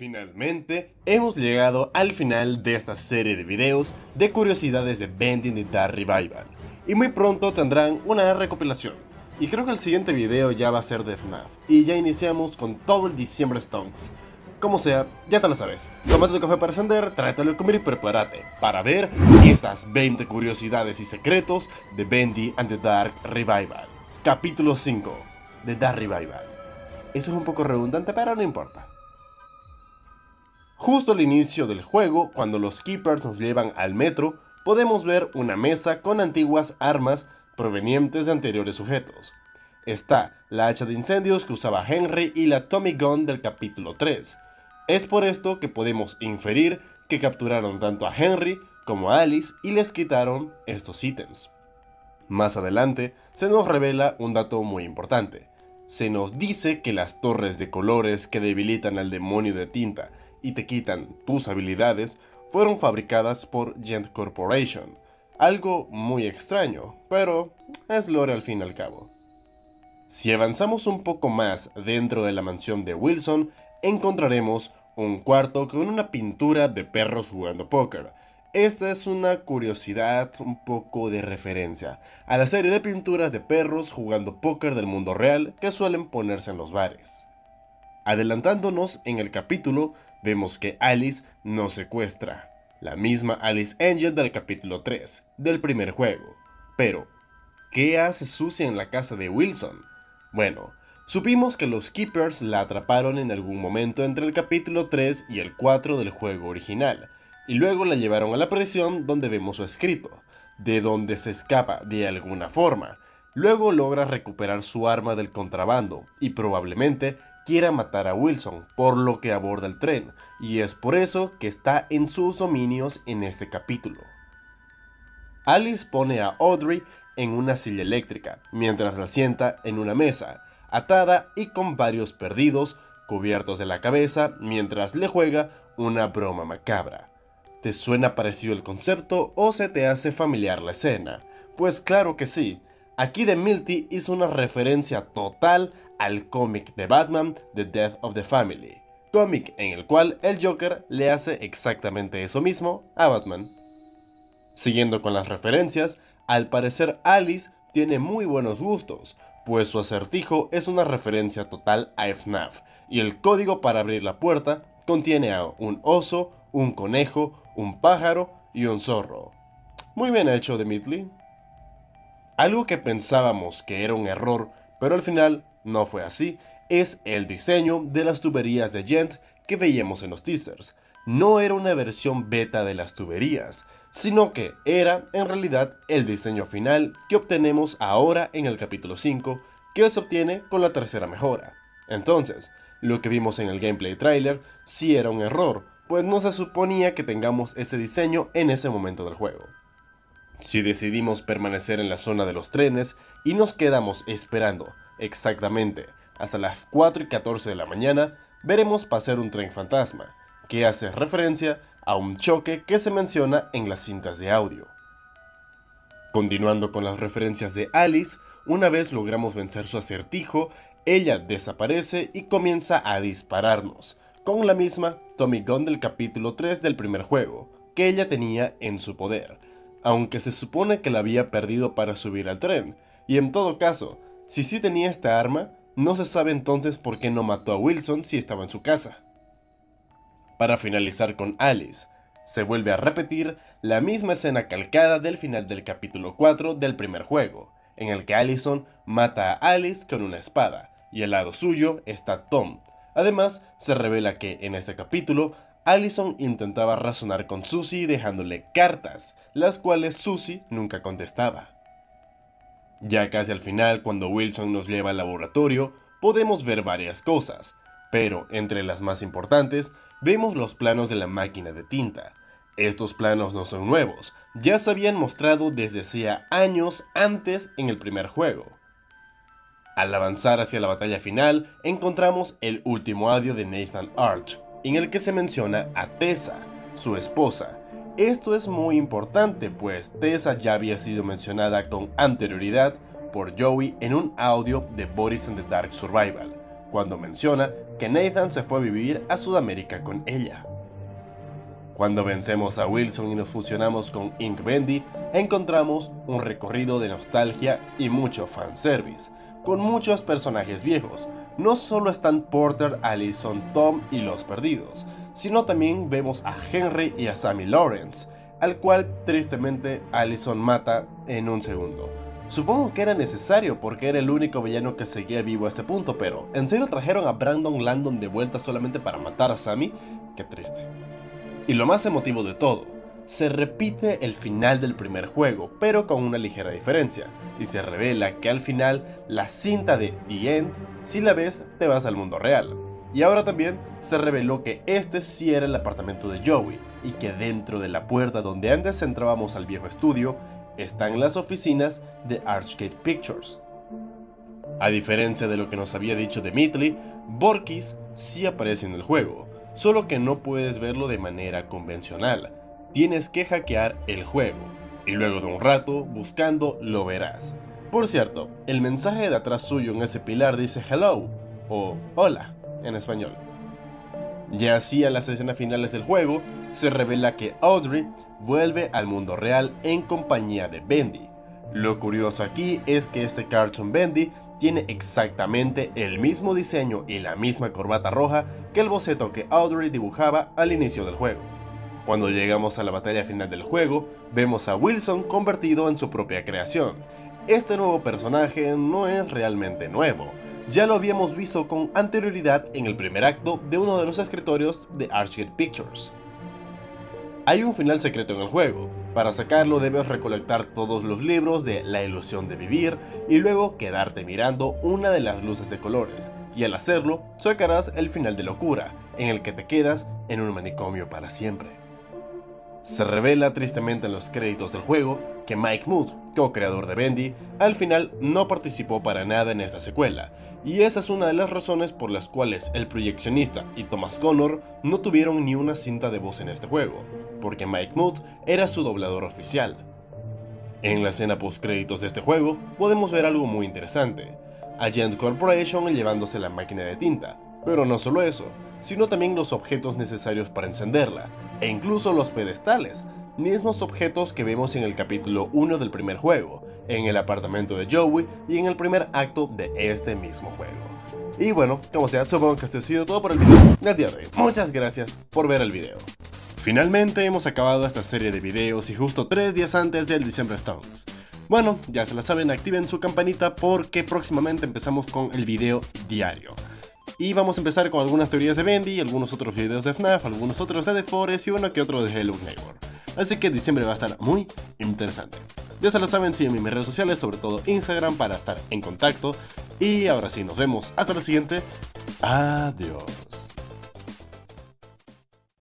Finalmente, hemos llegado al final de esta serie de videos de curiosidades de Bending the Dark Revival. Y muy pronto tendrán una recopilación. Y creo que el siguiente video ya va a ser de FNAF. Y ya iniciamos con todo el diciembre Stonks. Como sea, ya te lo sabes. Tómate tu café para encender, tráetelo de comer y prepárate para ver estas 20 curiosidades y secretos de Bendy and the Dark Revival. Capítulo 5 de Dark Revival. Eso es un poco redundante, pero no importa. Justo al inicio del juego, cuando los Keepers nos llevan al metro, podemos ver una mesa con antiguas armas provenientes de anteriores sujetos. Está la hacha de incendios que usaba Henry y la Tommy Gun del capítulo 3. Es por esto que podemos inferir que capturaron tanto a Henry como a Alice y les quitaron estos ítems. Más adelante se nos revela un dato muy importante. Se nos dice que las torres de colores que debilitan al demonio de tinta y te quitan tus habilidades fueron fabricadas por Gent Corporation. Algo muy extraño, pero es lore al fin y al cabo. Si avanzamos un poco más dentro de la mansión de Wilson, encontraremos un cuarto con una pintura de perros jugando póker. Esta es una curiosidad, un poco de referencia a la serie de pinturas de perros jugando póker del mundo real que suelen ponerse en los bares. Adelantándonos en el capítulo, vemos que Alice nos secuestra, la misma Alice Angel del capítulo 3, del primer juego. Pero, ¿qué hace Susie en la casa de Wilson? Bueno, supimos que los Keepers la atraparon en algún momento entre el capítulo 3 y el 4 del juego original, y luego la llevaron a la prisión donde vemos su escrito, de donde se escapa de alguna forma. Luego logra recuperar su arma del contrabando y probablemente quiera matar a Wilson, por lo que aborda el tren, y es por eso que está en sus dominios en este capítulo. Alice pone a Audrey en una silla eléctrica, mientras la sienta en una mesa, atada y con varios perdidos, cubiertos de la cabeza, mientras le juega una broma macabra. ¿Te suena parecido el concepto o se te hace familiar la escena? Pues claro que sí, aquí de Milty hizo una referencia total al cómic de Batman The Death of the Family, cómic en el cual el Joker le hace exactamente eso mismo a Batman. Siguiendo con las referencias, al parecer Alice tiene muy buenos gustos, pues su acertijo es una referencia total a FNAF, y el código para abrir la puerta contiene a un oso, un conejo, un pájaro y un zorro. Muy bien hecho, Dimitri. Algo que pensábamos que era un error, pero al final no fue así, es el diseño de las tuberías de Gent que veíamos en los teasers. No era una versión beta de las tuberías, sino que era en realidad el diseño final que obtenemos ahora en el capítulo 5, que se obtiene con la tercera mejora. Entonces, lo que vimos en el gameplay trailer sí era un error, pues no se suponía que tengamos ese diseño en ese momento del juego. Si decidimos permanecer en la zona de los trenes y nos quedamos esperando exactamente hasta las 4 y 14 de la mañana, veremos pasar un tren fantasma, que hace referencia a un choque que se menciona en las cintas de audio. Continuando con las referencias de Alice, una vez logramos vencer su acertijo, ella desaparece y comienza a dispararnos, con la misma Tommy Gun del capítulo 3 del primer juego, que ella tenía en su poder, aunque se supone que la había perdido para subir al tren, y en todo caso, si sí tenía esta arma, no se sabe entonces por qué no mató a Wilson si estaba en su casa. Para finalizar con Alice, se vuelve a repetir la misma escena calcada del final del capítulo 4 del primer juego, en el que Allison mata a Alice con una espada, y al lado suyo está Tom. Además, se revela que en este capítulo, Allison intentaba razonar con Susie dejándole cartas, las cuales Susie nunca contestaba. Ya casi al final, cuando Wilson nos lleva al laboratorio, podemos ver varias cosas, pero entre las más importantes, vemos los planos de la máquina de tinta. Estos planos no son nuevos, ya se habían mostrado desde hacía años antes en el primer juego. Al avanzar hacia la batalla final, encontramos el último audio de Nathan Arch, en el que se menciona a Tessa, su esposa, esto es muy importante, pues Tessa ya había sido mencionada con anterioridad por Joey en un audio de Boris and the Dark Survival, cuando menciona que Nathan se fue a vivir a Sudamérica con ella. Cuando vencemos a Wilson y nos fusionamos con Ink Bendy, encontramos un recorrido de nostalgia y mucho fanservice, con muchos personajes viejos. No solo están Porter, Allison, Tom y los perdidos, sino también vemos a Henry y a Sammy Lawrence, al cual tristemente Allison mata en un segundo. Supongo que era necesario porque era el único villano que seguía vivo a este punto, pero ¿en serio trajeron a Brandon Landon de vuelta solamente para matar a Sammy? Qué triste. Y lo más emotivo de todo, se repite el final del primer juego, pero con una ligera diferencia, y se revela que al final la cinta de The End, si la ves, te vas al mundo real. Y ahora también se reveló que este sí era el apartamento de Joey, y que dentro de la puerta donde antes entrábamos al viejo estudio, están las oficinas de Archgate Pictures. A diferencia de lo que nos había dicho Dimitri, Borkis sí aparece en el juego, solo que no puedes verlo de manera convencional. Tienes que hackear el juego, y luego de un rato, buscando, lo verás. Por cierto, el mensaje de atrás suyo en ese pilar dice hello, o hola, en español. Ya así a las escenas finales del juego, se revela que Audrey vuelve al mundo real en compañía de Bendy. Lo curioso aquí es que este cartoon Bendy tiene exactamente el mismo diseño y la misma corbata roja que el boceto que Audrey dibujaba al inicio del juego. Cuando llegamos a la batalla final del juego, vemos a Wilson convertido en su propia creación. Este nuevo personaje no es realmente nuevo, ya lo habíamos visto con anterioridad en el primer acto de uno de los escritorios de Archgate Pictures. Hay un final secreto en el juego. Para sacarlo debes recolectar todos los libros de La ilusión de vivir y luego quedarte mirando una de las luces de colores, y al hacerlo sacarás el final de locura, en el que te quedas en un manicomio para siempre. Se revela tristemente en los créditos del juego que Mike Mood, co-creador de Bendy, al final no participó para nada en esta secuela, y esa es una de las razones por las cuales el proyeccionista y Thomas Connor no tuvieron ni una cinta de voz en este juego, porque Mike Mood era su doblador oficial. En la escena post créditos de este juego podemos ver algo muy interesante, Agent Corporation llevándose la máquina de tinta, pero no solo eso, sino también los objetos necesarios para encenderla, e incluso los pedestales, mismos objetos que vemos en el capítulo 1 del primer juego, en el apartamento de Joey y en el primer acto de este mismo juego. Y bueno, como sea, supongo que esto ha sido todo por el video del día de hoy. Muchas gracias por ver el video. Finalmente hemos acabado esta serie de videos y justo tres días antes del December Stones. Bueno, ya se la saben, activen su campanita porque próximamente empezamos con el video diario. Y vamos a empezar con algunas teorías de Bendy, algunos otros videos de FNAF, algunos otros de The Forest y uno que otro de Hello Neighbor. Así que diciembre va a estar muy interesante. Ya se lo saben, sígueme en mis redes sociales, sobre todo Instagram, para estar en contacto. Y ahora sí, nos vemos. Hasta la siguiente. Adiós.